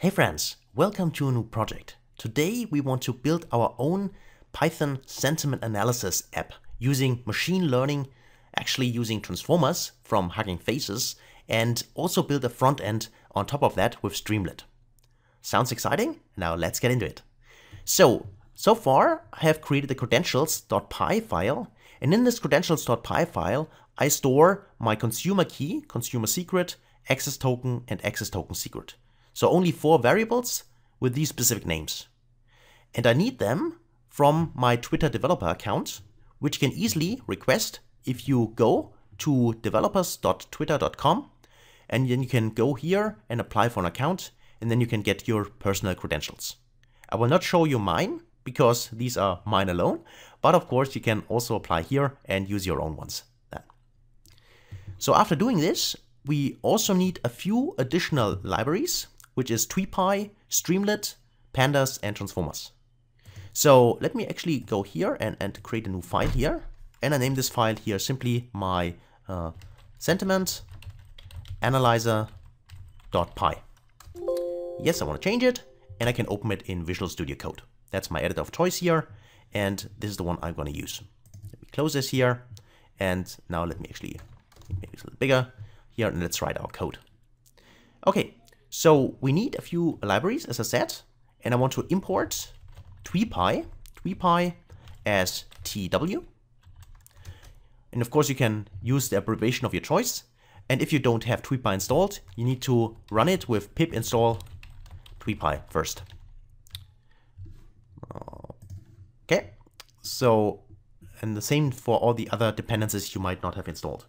Hey friends, welcome to a new project. Today we want to build our own Python sentiment analysis app using machine learning, actually using transformers from Hugging Faces, and also build a front end on top of that with Streamlit. Sounds exciting? Now let's get into it. So, so far I have created the credentials.py file, and in this credentials.py file I store my consumer key, consumer secret, access token, and access token secret. So only four variables with these specific names. And I need them from my Twitter developer account, which can easily request if you go to developers.twitter.com and then you can go here and apply for an account and then you can get your personal credentials. I will not show you mine because these are mine alone, but of course you can also apply here and use your own ones then. So after doing this, we also need a few additional libraries, which is TweePy, Streamlit, Pandas, and Transformers. So let me actually go here and, and create a new file here. And I name this file here simply my uh, sentiment analyzer.py. Yes, I want to change it and I can open it in Visual Studio Code. That's my editor of choice here. And this is the one I'm going to use. Let me close this here. And now let me actually make this a little bigger here and let's write our code. Okay, so we need a few libraries, as I said, and I want to import TweePy, TweePy as TW. And of course you can use the abbreviation of your choice. And if you don't have TweePy installed, you need to run it with pip install TweePy first. Okay, so, and the same for all the other dependencies you might not have installed.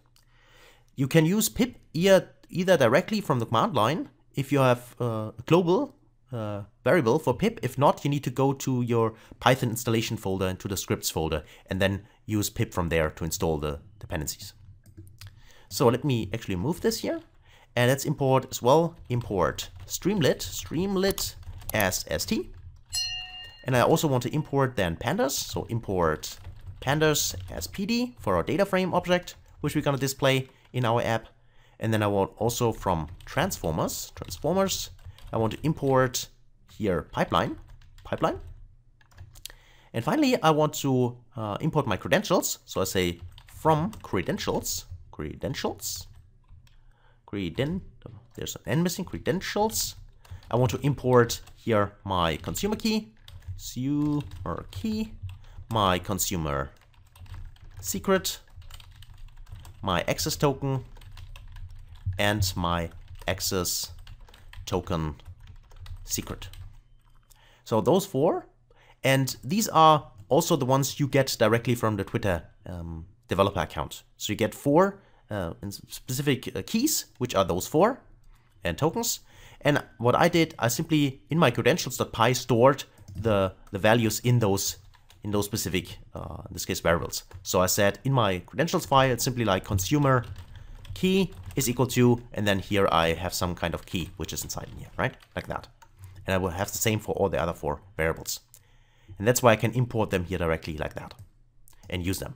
You can use pip either, either directly from the command line if you have a global uh, variable for pip. If not, you need to go to your Python installation folder and to the scripts folder and then use pip from there to install the dependencies. So let me actually move this here and let's import as well, import Streamlit, Streamlit as st. And I also want to import then pandas, so import pandas as pd for our data frame object, which we're going to display in our app. And then I want also from transformers, transformers, I want to import here pipeline, pipeline. And finally, I want to uh, import my credentials. So I say from credentials, credentials, creden, there's an n missing, credentials. I want to import here my consumer key, consumer key, my consumer secret, my access token, and my access token secret. So those four, and these are also the ones you get directly from the Twitter um, developer account. So you get four uh, specific uh, keys, which are those four, and tokens. And what I did, I simply, in my credentials.py, stored the, the values in those in those specific, uh, in this case, variables. So I said in my credentials file, it's simply like consumer key is equal to, and then here I have some kind of key, which is inside here, right? Like that. And I will have the same for all the other four variables. And that's why I can import them here directly like that and use them.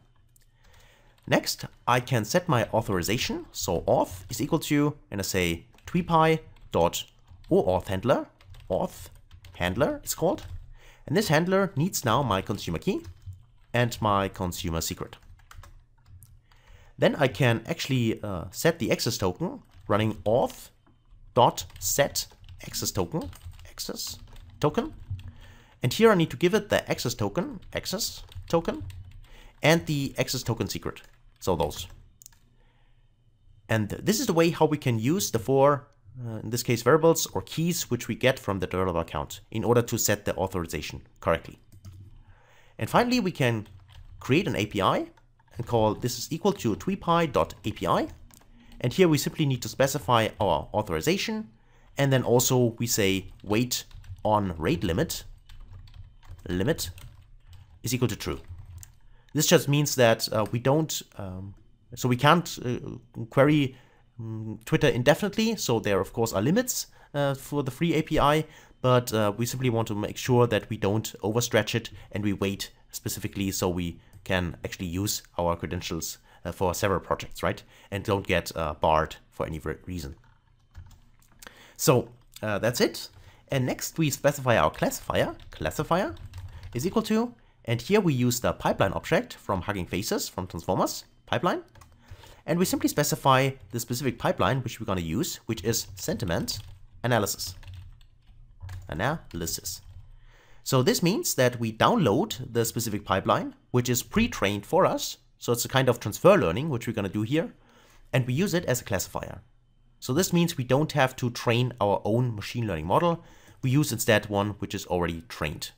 Next, I can set my authorization. So auth is equal to, and I say tweepy dot auth handler, auth handler it's called. And this handler needs now my consumer key and my consumer secret. Then I can actually uh, set the access token running auth dot set access token access token. And here I need to give it the access token access token and the access token secret. So those. And this is the way how we can use the four, uh, in this case, variables or keys which we get from the developer account in order to set the authorization correctly. And finally, we can create an API and call this is equal to tweepy.api. And here we simply need to specify our authorization. And then also we say wait on rate limit, limit is equal to true. This just means that uh, we don't, um, so we can't uh, query um, Twitter indefinitely. So there of course are limits uh, for the free API, but uh, we simply want to make sure that we don't overstretch it and we wait specifically so we can actually use our credentials uh, for several projects, right? And don't get uh, barred for any reason. So uh, that's it. And next we specify our classifier, classifier is equal to, and here we use the pipeline object from Hugging Faces, from Transformers, pipeline. And we simply specify the specific pipeline which we're going to use, which is sentiment analysis. Analysis. So this means that we download the specific pipeline, which is pre-trained for us. So it's a kind of transfer learning, which we're going to do here. And we use it as a classifier. So this means we don't have to train our own machine learning model. We use instead one which is already trained.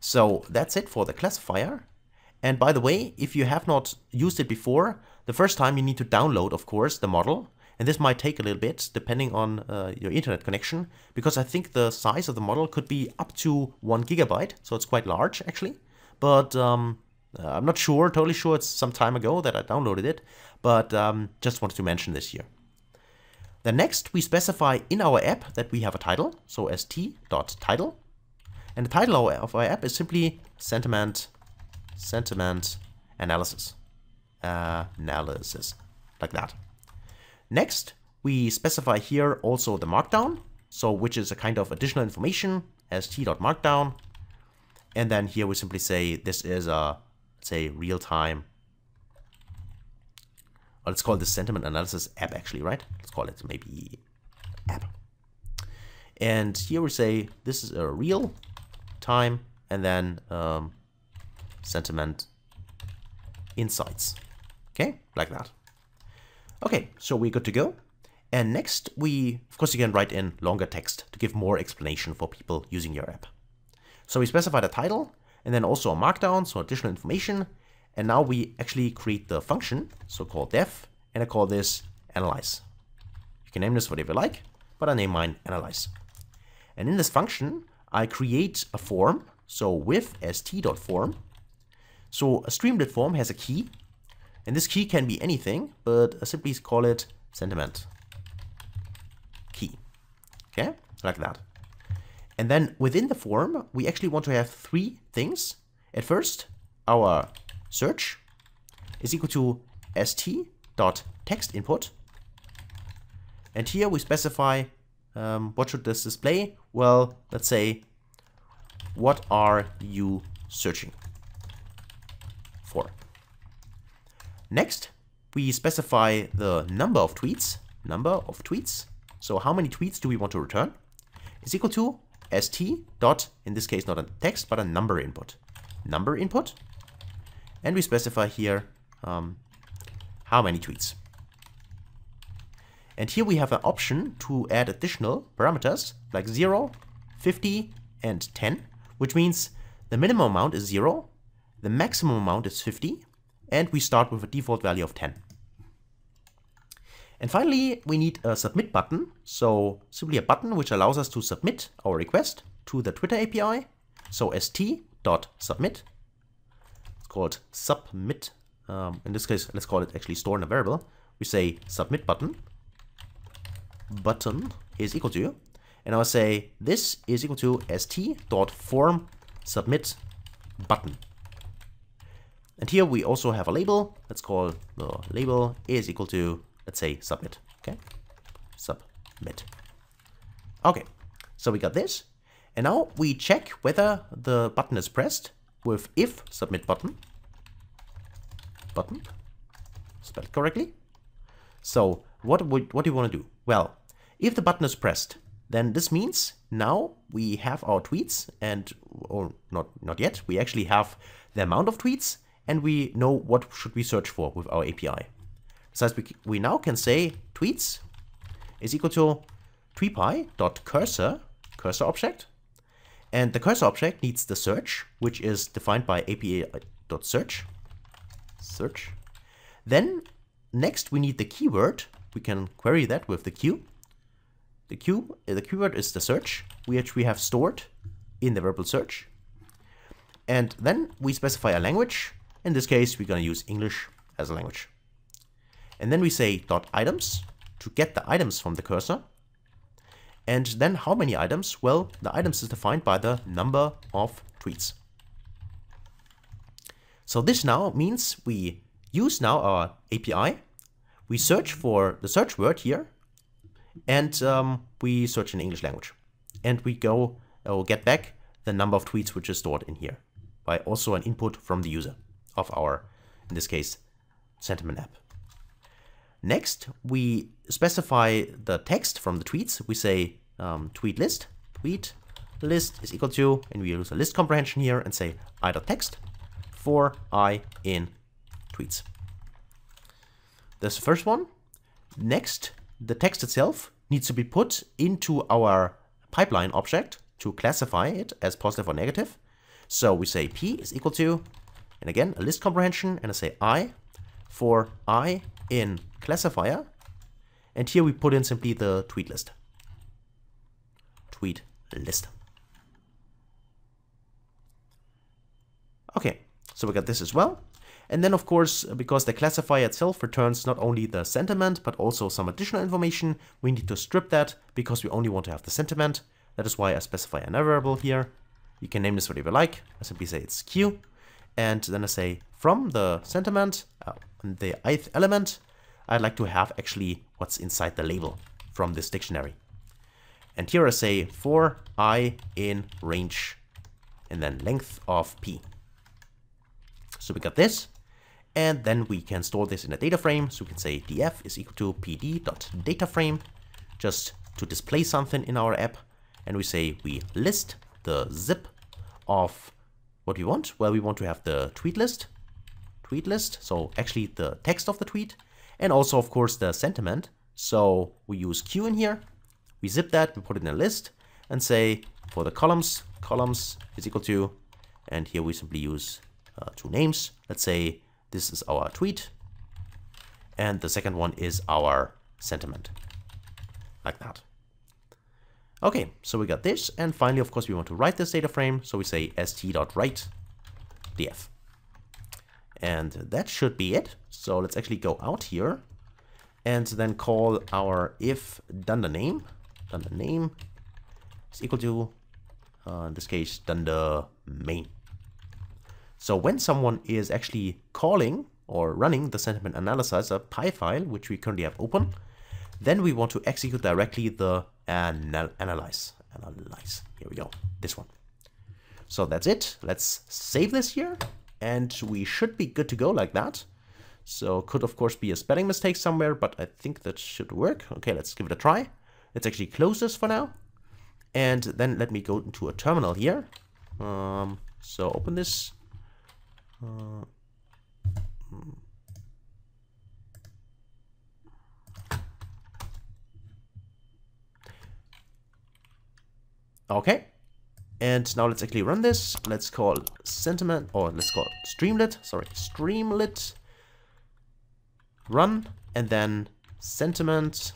So that's it for the classifier. And by the way, if you have not used it before, the first time you need to download, of course, the model. And this might take a little bit depending on uh, your internet connection, because I think the size of the model could be up to one gigabyte. So it's quite large actually. But um, uh, I'm not sure, totally sure it's some time ago that I downloaded it, but um, just wanted to mention this here. Then next we specify in our app that we have a title, so st.title. And the title of our app is simply sentiment, sentiment analysis, uh, analysis, like that. Next, we specify here also the markdown, so which is a kind of additional information st.markdown. And then here we simply say this is a, say, real-time, let's call this sentiment analysis app actually, right? Let's call it maybe app. And here we say this is a real time and then um, sentiment insights. Okay, like that. Okay, so we're good to go. And next we, of course you can write in longer text to give more explanation for people using your app. So we specify the title and then also a markdown, so additional information. And now we actually create the function, so-called def, and I call this analyze. You can name this whatever you like, but I name mine analyze. And in this function, I create a form, so with st.form. So a Streamlit form has a key, and this key can be anything, but I simply call it sentiment key. Okay, like that. And then within the form, we actually want to have three things. At first, our search is equal to st.text input. And here we specify um, what should this display? Well, let's say, what are you searching for? Next, we specify the number of tweets, number of tweets. So how many tweets do we want to return? Is equal to st dot, in this case not a text, but a number input. Number input. And we specify here um, how many tweets. And here we have an option to add additional parameters like 0, 50, and 10, which means the minimum amount is 0, the maximum amount is 50, and we start with a default value of 10. And finally, we need a submit button. So simply a button which allows us to submit our request to the Twitter API. So st.submit. It's called submit. Um, in this case, let's call it actually store in a variable. We say submit button button is equal to, and I'll say this is equal to st.form submit button. And here we also have a label. Let's call the label is equal to, let's say, submit. Okay, submit. Okay, so we got this. And now we check whether the button is pressed with if submit button. Button. Spelled correctly. So what would what do you want to do? Well, if the button is pressed, then this means now we have our tweets and, or not, not yet, we actually have the amount of tweets and we know what should we search for with our API. So we, we now can say tweets is equal to tweepy.cursor, cursor object, and the cursor object needs the search, which is defined by api.search, search. Then next we need the keyword, we can query that with the Q, the Q, uh, the keyword is the search, which we have stored in the verbal search. And then we specify a language. In this case, we're going to use English as a language. And then we say dot items to get the items from the cursor. And then how many items? Well, the items is defined by the number of tweets. So this now means we use now our API. We search for the search word here and um, we search in English language. and we go or get back the number of tweets which is stored in here by also an input from the user of our, in this case, sentiment app. Next, we specify the text from the tweets. We say um, tweet list, tweet list is equal to, and we use a list comprehension here and say i.text for i in tweets. That's the first one. Next, the text itself needs to be put into our pipeline object to classify it as positive or negative. So we say p is equal to, and again, a list comprehension, and I say i for i in classifier. And here we put in simply the tweet list. Tweet list. Okay, so we got this as well. And then of course, because the classifier itself returns not only the sentiment, but also some additional information, we need to strip that because we only want to have the sentiment. That is why I specify a variable here. You can name this whatever you like. I simply say it's q. And then I say from the sentiment, uh, the ith element, I'd like to have actually what's inside the label from this dictionary. And here I say for i in range and then length of p. So we got this. And then we can store this in a data frame. So we can say df is equal to pd.dataframe just to display something in our app. And we say we list the zip of what we want. Well, we want to have the tweet list, tweet list. So actually the text of the tweet and also of course the sentiment. So we use q in here. We zip that, we put it in a list and say for the columns, columns is equal to, and here we simply use uh, two names. Let's say this is our tweet. And the second one is our sentiment. Like that. Okay, so we got this. And finally, of course, we want to write this data frame. So we say st.write df. And that should be it. So let's actually go out here and then call our if dunder name. Dunder name is equal to, uh, in this case, dunder main. So when someone is actually calling or running the sentiment analyzer PY file, which we currently have open, then we want to execute directly the anal analyze. Analyze. Here we go. This one. So that's it. Let's save this here. And we should be good to go like that. So could of course be a spelling mistake somewhere, but I think that should work. Okay, let's give it a try. Let's actually close this for now. And then let me go into a terminal here. Um, so open this uh, Okay. And now let's actually run this. Let's call sentiment, or let's call Streamlit, sorry, Streamlit run, and then sentiment,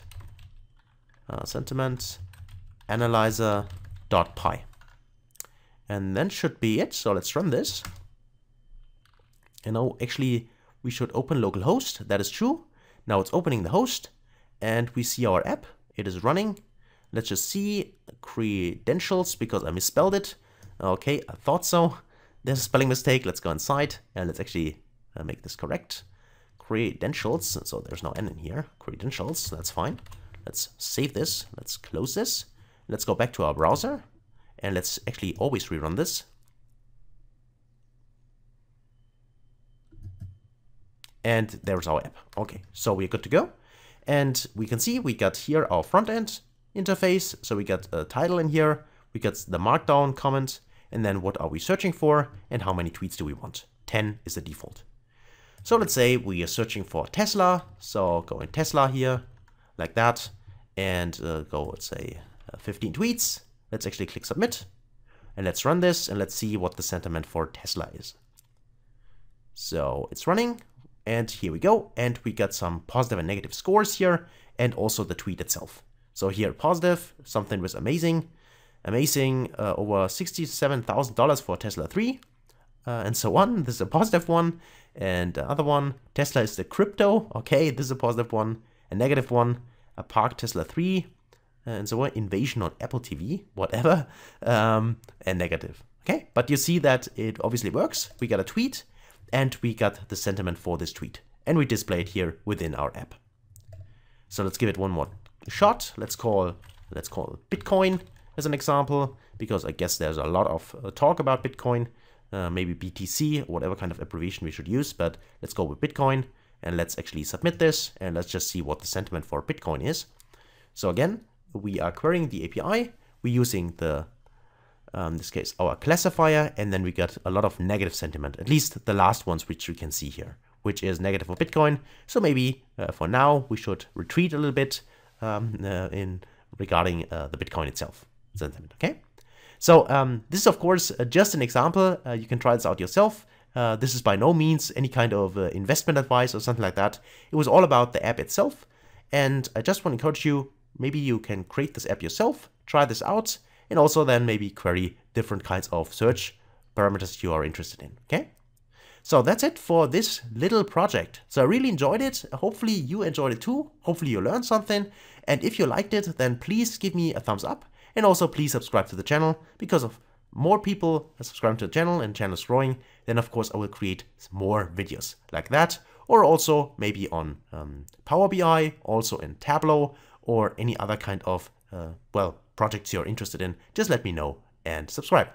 uh, sentiment analyzer dot py. And then should be it. So let's run this. And now actually we should open localhost. That is true. Now it's opening the host and we see our app. It is running. Let's just see credentials because I misspelled it. Okay, I thought so. There's a spelling mistake. Let's go inside and let's actually uh, make this correct. Credentials, so there's no N in here. Credentials, that's fine. Let's save this. Let's close this. Let's go back to our browser and let's actually always rerun this. and there's our app. Okay, so we're good to go. And we can see we got here our front end interface. So we got a title in here, we got the markdown comment, and then what are we searching for and how many tweets do we want? 10 is the default. So let's say we are searching for Tesla. So go in Tesla here like that and uh, go, let's say uh, 15 tweets. Let's actually click submit and let's run this and let's see what the sentiment for Tesla is. So it's running. And here we go. And we got some positive and negative scores here and also the tweet itself. So here positive, something was amazing. Amazing, uh, over $67,000 for Tesla 3 uh, and so on. This is a positive one. And the other one, Tesla is the crypto. Okay, this is a positive one. A negative one, a Park Tesla 3 and so on. Invasion on Apple TV, whatever. Um, and negative. Okay, but you see that it obviously works. We got a tweet and we got the sentiment for this tweet. And we display it here within our app. So let's give it one more shot. Let's call let's call Bitcoin as an example, because I guess there's a lot of uh, talk about Bitcoin, uh, maybe BTC, whatever kind of abbreviation we should use, but let's go with Bitcoin and let's actually submit this and let's just see what the sentiment for Bitcoin is. So again, we are querying the API, we're using the, um, in this case, our classifier, and then we got a lot of negative sentiment, at least the last ones which we can see here, which is negative for Bitcoin. So maybe uh, for now, we should retreat a little bit um, uh, in regarding uh, the Bitcoin itself okay? So um, this is of course uh, just an example. Uh, you can try this out yourself. Uh, this is by no means any kind of investment advice or something like that. It was all about the app itself. And I just want to encourage you, maybe you can create this app yourself, try this out, and also then maybe query different kinds of search parameters you are interested in, okay? So that's it for this little project. So I really enjoyed it. Hopefully you enjoyed it too. Hopefully you learned something. And if you liked it, then please give me a thumbs up. And also please subscribe to the channel because of more people subscribe to the channel and channel is growing, then of course I will create more videos like that. Or also maybe on um, Power BI, also in Tableau or any other kind of, uh, well, projects you're interested in. Just let me know and subscribe.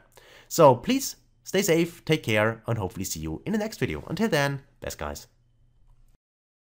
So please Stay safe, take care, and hopefully see you in the next video. Until then, best guys.